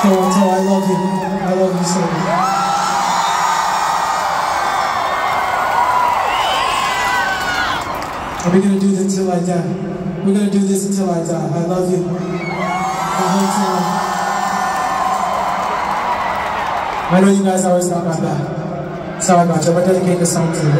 Toronto, I love you. I love you so much. And we're gonna do this until I die. We're gonna do this until I die. I love you. The whole time. I know you guys always got my back. Sorry about you. I'm gonna dedicate this song to you.